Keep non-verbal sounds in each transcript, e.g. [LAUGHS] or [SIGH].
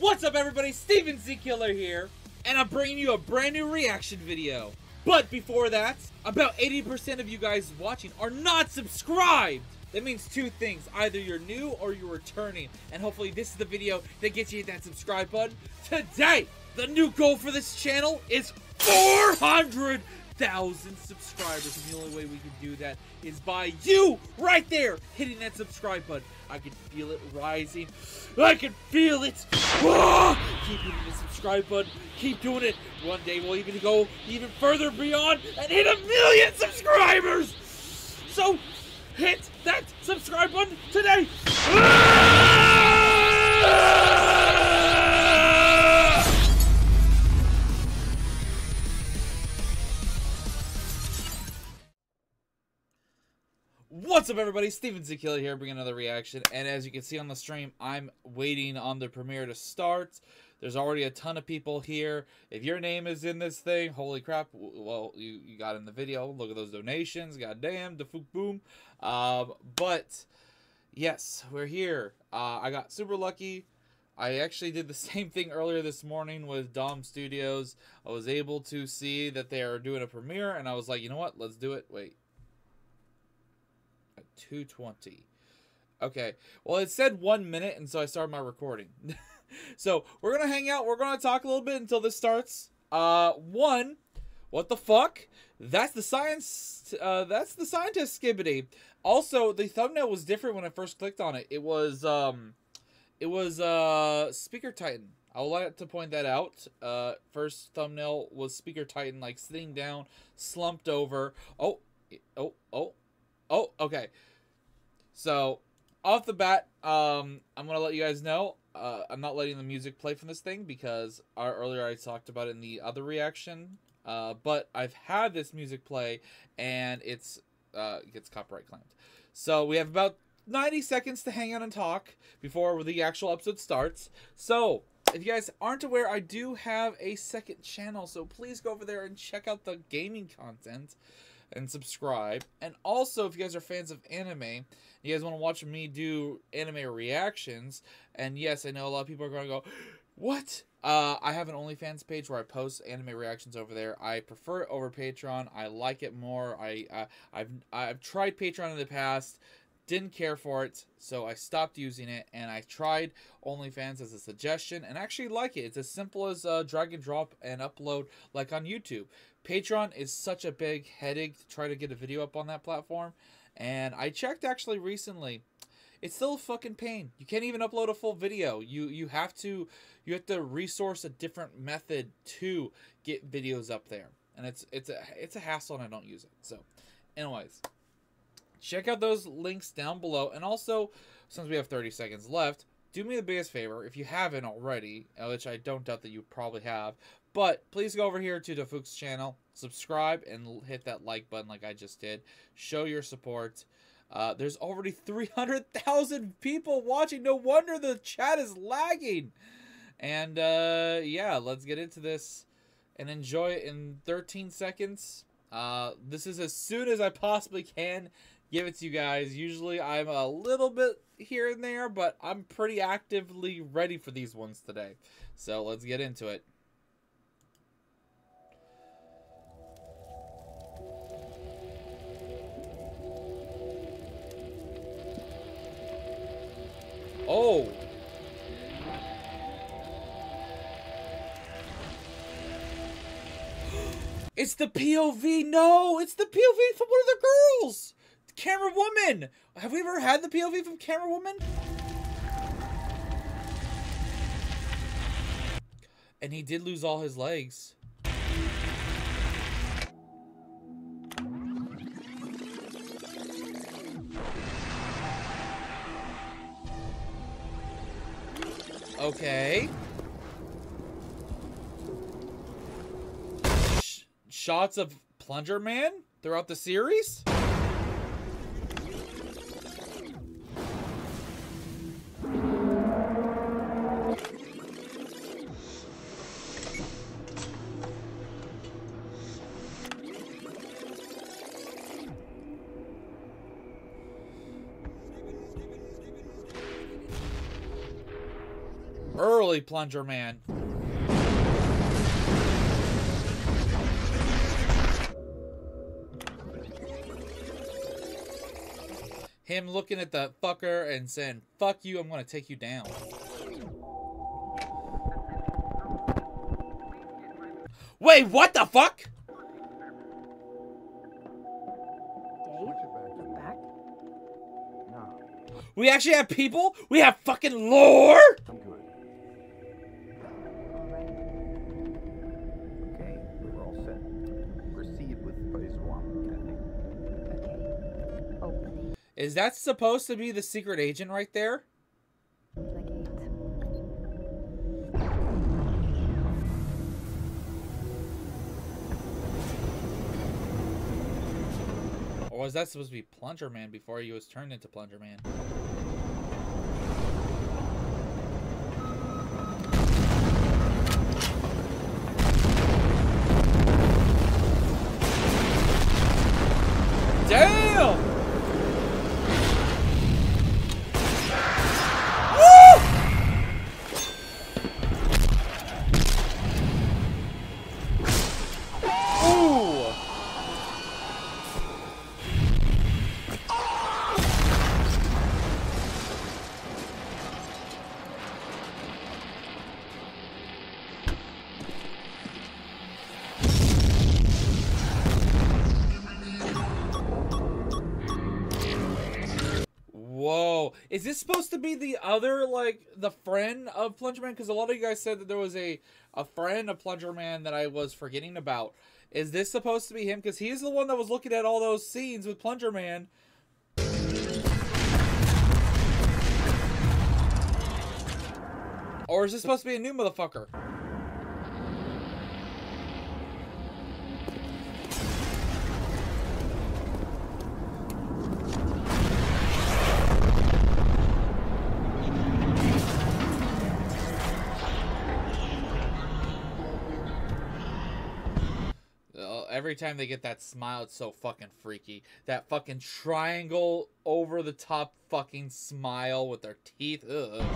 What's up everybody, Steven Z Killer here, and I'm bringing you a brand new reaction video. But before that, about 80% of you guys watching are not subscribed. That means two things, either you're new or you're returning, and hopefully this is the video that gets you that subscribe button today. The new goal for this channel is 400 thousand subscribers, and the only way we can do that is by you right there hitting that subscribe button. I can feel it rising. I can feel it. Ah! Keep hitting the subscribe button. Keep doing it. One day we'll even go even further beyond and hit a million subscribers. So hit that subscribe button today. Ah! What's up, everybody? Steven Z Killer here, bringing another reaction. And as you can see on the stream, I'm waiting on the premiere to start. There's already a ton of people here. If your name is in this thing, holy crap, well, you, you got in the video. Look at those donations. God damn, DaFuqBoom. Um, but, yes, we're here. Uh, I got super lucky. I actually did the [LAUGHS] same thing earlier this morning with Dom Studios. I was able to see that they are doing a premiere, and I was like, you know what? Let's do it. Wait. 220. Okay. Well, it said one minute, and so I started my recording. [LAUGHS] so we're gonna hang out. We're gonna talk a little bit until this starts. Uh, one, what the fuck? That's the science. Uh, that's the scientist skibidi. Also, the thumbnail was different when I first clicked on it. It was um, it was uh, Speaker Titan. I would like to point that out. Uh, first thumbnail was Speaker Titan, like sitting down, slumped over. Oh, oh, oh, oh. Okay. So, off the bat, um, I'm gonna let you guys know. Uh, I'm not letting the music play from this thing because our, earlier I talked about it in the other reaction. Uh, but I've had this music play and it's uh, gets copyright claimed. So we have about 90 seconds to hang out and talk before the actual episode starts. So if you guys aren't aware, I do have a second channel, so please go over there and check out the gaming content and subscribe. And also, if you guys are fans of anime, you guys want to watch me do anime reactions, and yes, I know a lot of people are going to go, what? Uh, I have an OnlyFans page where I post anime reactions over there. I prefer it over Patreon. I like it more. I uh, I've I've tried Patreon in the past, didn't care for it, so I stopped using it. And I tried OnlyFans as a suggestion, and actually like it. It's as simple as uh, drag and drop and upload like on YouTube. Patreon is such a big headache to try to get a video up on that platform. And I checked actually recently. It's still a fucking pain. You can't even upload a full video. You you have to you have to resource a different method to get videos up there. And it's it's a it's a hassle and I don't use it. So anyways, check out those links down below. And also, since we have 30 seconds left, do me the biggest favor if you haven't already, which I don't doubt that you probably have, but please go over here to DaFuq's channel, subscribe, and hit that like button like I just did. Show your support. Uh, there's already 300,000 people watching. No wonder the chat is lagging. And uh, yeah, let's get into this and enjoy it in 13 seconds. Uh, this is as soon as I possibly can give it to you guys. Usually I'm a little bit here and there, but I'm pretty actively ready for these ones today. So let's get into it. Oh. It's the POV. No, it's the POV from one of the girls. Camera Woman. Have we ever had the POV from Camera Woman? And he did lose all his legs. Okay. Sh shots of Plunger Man throughout the series? Plunger Man. Him looking at the fucker and saying, fuck you, I'm gonna take you down. Wait, what the fuck? Dave, look back. No, We actually have people? We have fucking lore? Is that supposed to be the secret agent right there? Or was that supposed to be Plunger Man before he was turned into Plunger Man? Is this supposed to be the other, like, the friend of Plunger Man? Because a lot of you guys said that there was a, a friend of Plunger Man that I was forgetting about. Is this supposed to be him? Because he's the one that was looking at all those scenes with Plunger Man. Or is this supposed to be a new motherfucker? Every time they get that smile, it's so fucking freaky. That fucking triangle over the top fucking smile with their teeth. Ugh.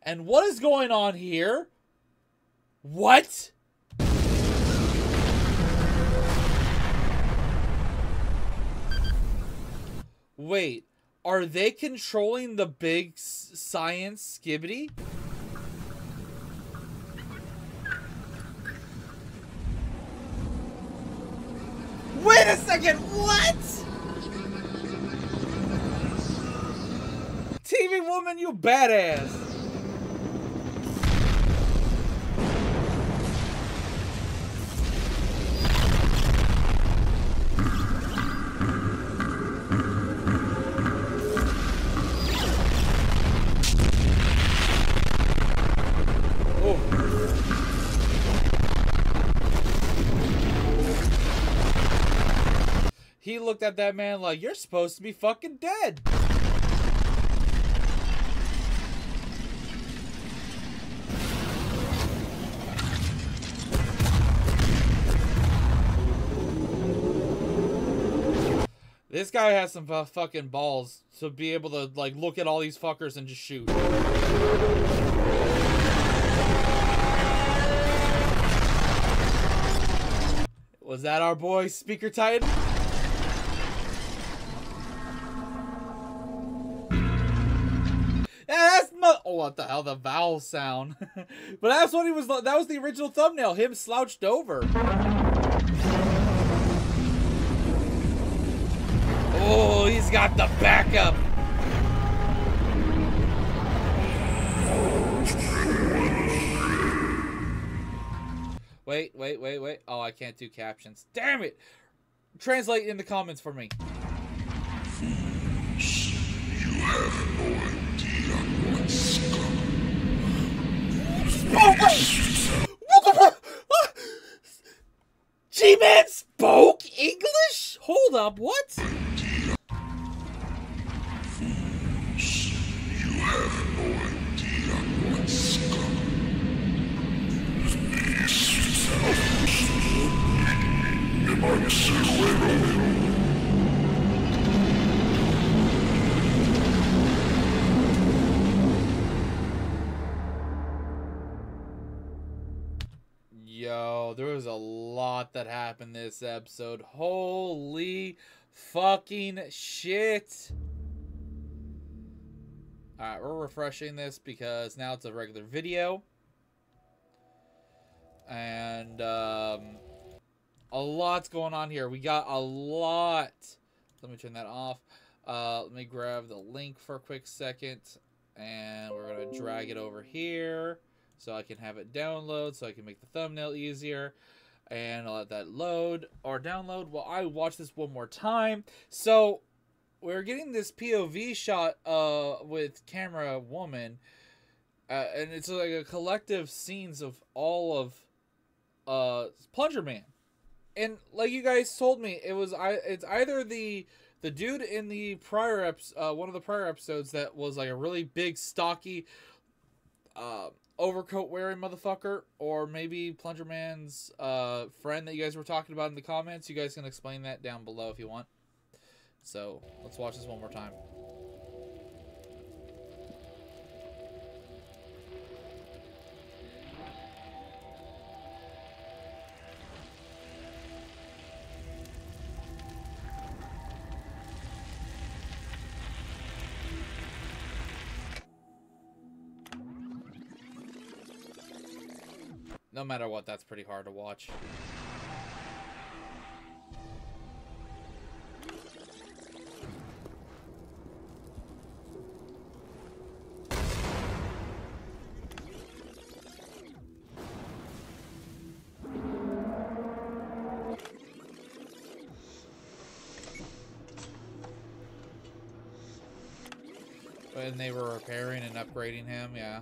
And what is going on here? What? Wait, are they controlling the big science skibidi? Wait a second, what? TV woman, you badass. He looked at that man like, you're supposed to be fucking dead. This guy has some fu- fucking balls to be able to like look at all these fuckers and just shoot. Was that our boy Speaker Titan? What the hell, the vowel sound. [LAUGHS] but that's what he was. That was the original thumbnail. Him slouched over. Oh, he's got the backup. Wait, wait, wait, wait. Oh, I can't do captions. Damn it! Translate in the comments for me. G-Man up, what? Yo, there was a lot that happened this episode. Holy fucking shit. Alright, we're refreshing this because now it's a regular video. And um, a lot's going on here. We got a lot. Let me turn that off. Uh, let me grab the link for a quick second. And we're going to drag it over here so I can have it download so I can make the thumbnail easier. And I'll let that load or download while I watch this one more time. So we're getting this POV shot uh, with camera woman. Uh, and it's like a collective scenes of all of uh, Plunger Man. And like you guys told me, it was I. It's either the the dude in the prior eps, uh, one of the prior episodes that was like a really big, stocky, uh, overcoat wearing motherfucker, or maybe Plunger Man's uh, friend that you guys were talking about in the comments. You guys can explain that down below if you want. So let's watch this one more time. No matter what, that's pretty hard to watch. When they were repairing and upgrading him, yeah.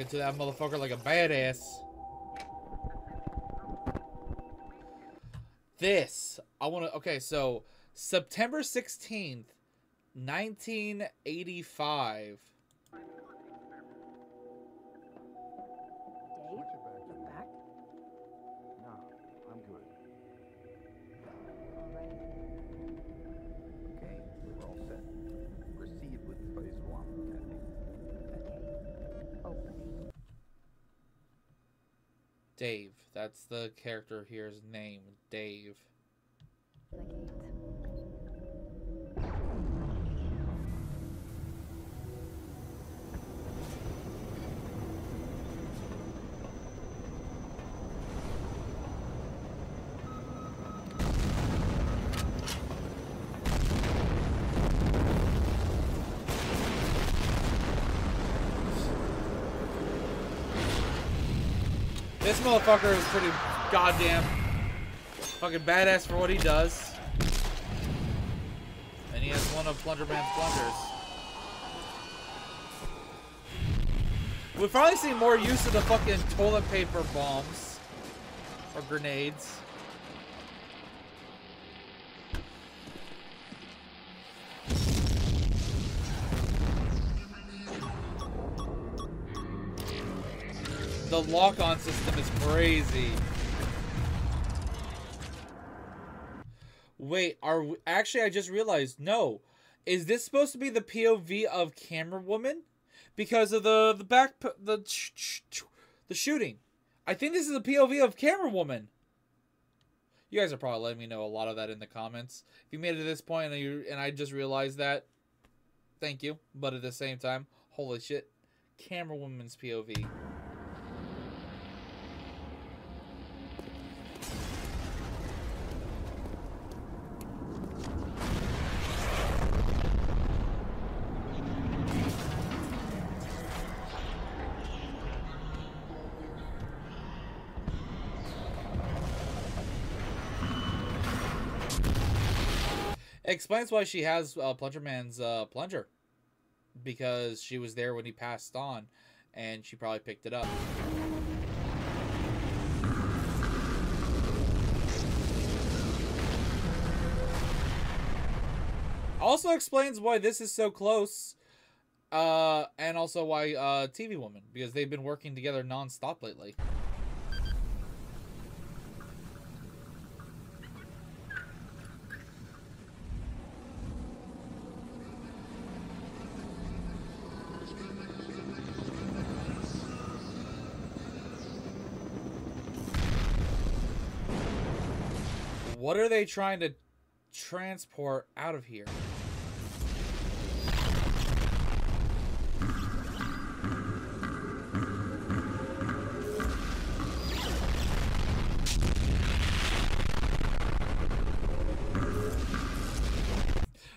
Walking to that motherfucker like a badass. This, I want to, okay, so September 16th, 1985. Dave. That's the character here's name. Dave. This motherfucker is pretty goddamn fucking badass for what he does. And he has one of Plunger Man's blunders. We've finally seen more use of the fucking toilet paper bombs. Or grenades. The lock-on system is crazy. Wait, are we, actually I just realized no. Is this supposed to be the POV of camera woman because of the the back the the shooting? I think this is the POV of camera woman. You guys are probably letting me know a lot of that in the comments. If you made it to this point and you and I just realized that, thank you. But at the same time, holy shit, camera woman's POV. Explains why she has uh, Plunger Man's uh, plunger because she was there when he passed on, and she probably picked it up. Also explains why this is so close, uh, and also why uh, TV Woman because they've been working together non-stop lately. What are they trying to transport out of here?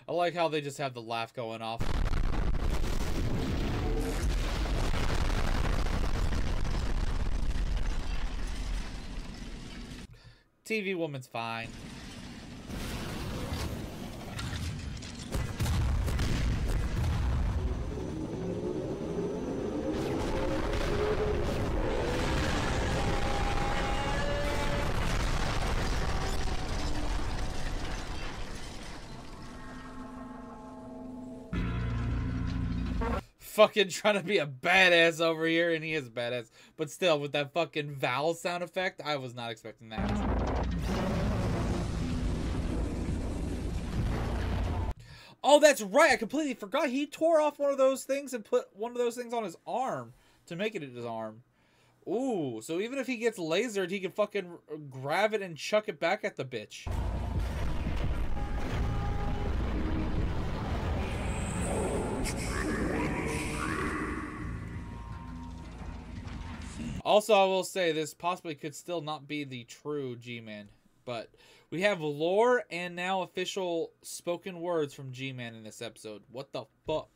I like how they just have the laugh going off. TV woman's fine. Fucking trying to be a badass over here, and he is badass. But still, with that fucking vowel sound effect, I was not expecting that. Oh, that's right. I completely forgot. He tore off one of those things and put one of those things on his arm to make it his arm. Ooh, so even if he gets lasered, he can fucking grab it and chuck it back at the bitch. Also, I will say this possibly could still not be the true G-Man, but we have lore and now official spoken words from G-Man in this episode. What the fuck?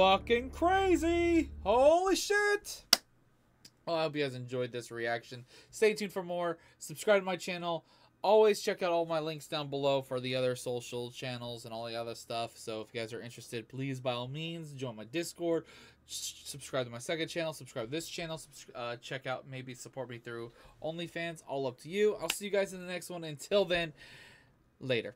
Fucking crazy! Holy shit! Well, I hope you guys enjoyed this reaction. Stay tuned for more. Subscribe to my channel. Always check out all my links down below for the other social channels and all the other stuff. So if you guys are interested, please by all means join my Discord. Subscribe to my second channel. Subscribe to this channel. Uh, check out, maybe support me through OnlyFans. All up to you. I'll see you guys in the next one. Until then, later.